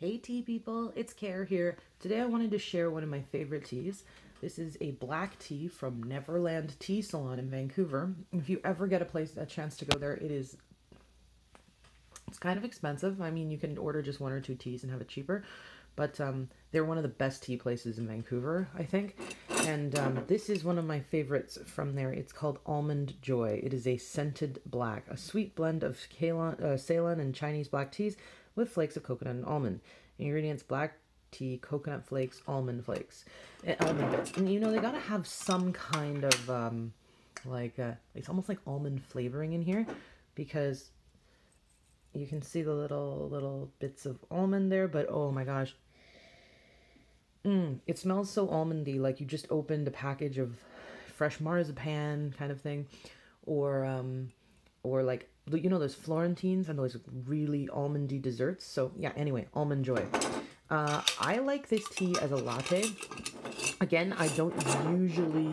Hey tea people, it's Care here. Today I wanted to share one of my favorite teas. This is a black tea from Neverland Tea Salon in Vancouver. If you ever get a place a chance to go there, it is it's kind of expensive. I mean, you can order just one or two teas and have it cheaper, but um, they're one of the best tea places in Vancouver, I think. And um, this is one of my favorites from there. It's called Almond Joy. It is a scented black, a sweet blend of uh, Ceylon and Chinese black teas with flakes of coconut and almond. Ingredients black tea, coconut flakes, almond flakes, and eh, almond bits. And you know, they gotta have some kind of, um, like, uh, it's almost like almond flavoring in here because you can see the little, little bits of almond there, but oh my gosh. Mm, it smells so almondy, like you just opened a package of fresh marzipan kind of thing, or, um, or like you know those Florentines and those really almondy desserts. So yeah, anyway, almond joy. Uh, I like this tea as a latte. Again, I don't usually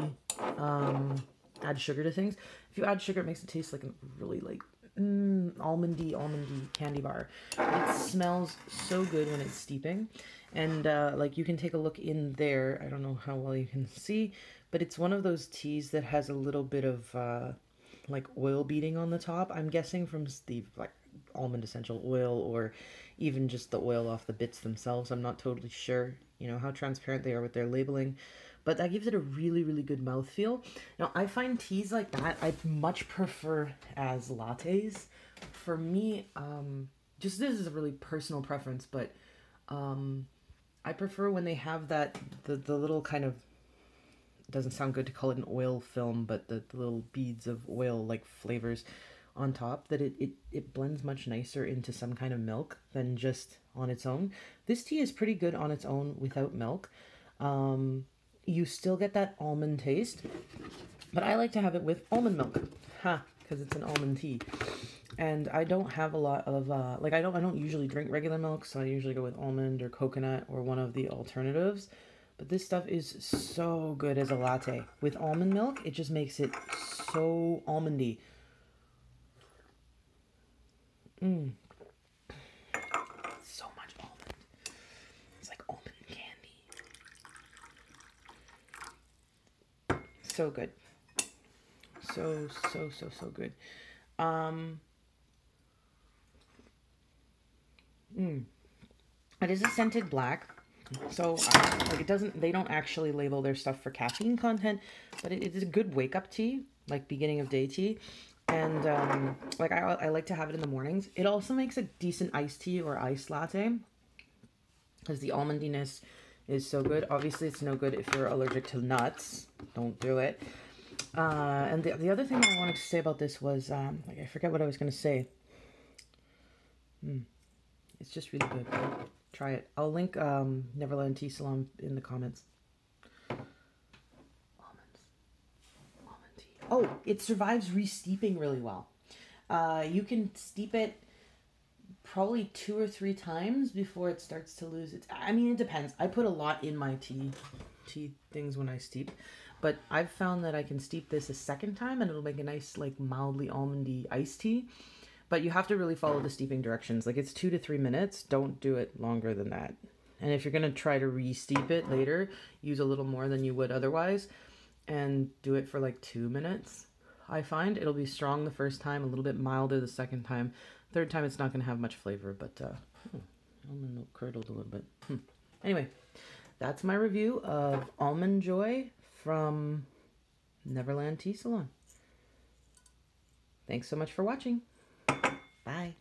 um, add sugar to things. If you add sugar, it makes it taste like a really like mm, almondy, almondy candy bar. It smells so good when it's steeping. And uh, like you can take a look in there. I don't know how well you can see, but it's one of those teas that has a little bit of uh, like oil beading on the top. I'm guessing from the like almond essential oil or even just the oil off the bits themselves. I'm not totally sure, you know, how transparent they are with their labeling. But that gives it a really, really good mouthfeel. Now, I find teas like that I much prefer as lattes. For me, um, just this is a really personal preference, but um, I prefer when they have that, the, the little kind of doesn't sound good to call it an oil film, but the, the little beads of oil like flavors on top that it, it, it blends much nicer into some kind of milk than just on its own. This tea is pretty good on its own without milk. Um, you still get that almond taste, but I like to have it with almond milk, ha, because it's an almond tea. And I don't have a lot of, uh, like I don't, I don't usually drink regular milk, so I usually go with almond or coconut or one of the alternatives. But this stuff is so good as a latte. With almond milk, it just makes it so almondy. Mmm. So much almond. It's like almond candy. So good. So, so, so, so good. Um, mmm. It is a scented black. So, uh, like, it doesn't, they don't actually label their stuff for caffeine content, but it, it is a good wake up tea, like beginning of day tea. And, um, like, I, I like to have it in the mornings. It also makes a decent iced tea or iced latte because the almondiness is so good. Obviously, it's no good if you're allergic to nuts. Don't do it. Uh, and the, the other thing I wanted to say about this was, um, like, I forget what I was going to say. Hmm. It's just really good. Try it. I'll link um, Neverland Tea Salon in the comments. Almonds. Almond tea. Oh, it survives re-steeping really well. Uh, you can steep it probably two or three times before it starts to lose its... I mean, it depends. I put a lot in my tea, tea things when I steep. But I've found that I can steep this a second time and it'll make a nice, like, mildly almondy iced tea. But you have to really follow the steeping directions. Like it's two to three minutes. Don't do it longer than that. And if you're going to try to re-steep it later, use a little more than you would otherwise. And do it for like two minutes. I find it'll be strong the first time, a little bit milder the second time. Third time, it's not going to have much flavor, but uh, hmm, almond milk curdled a little bit. Hmm. Anyway, that's my review of Almond Joy from Neverland Tea Salon. Thanks so much for watching. Bye.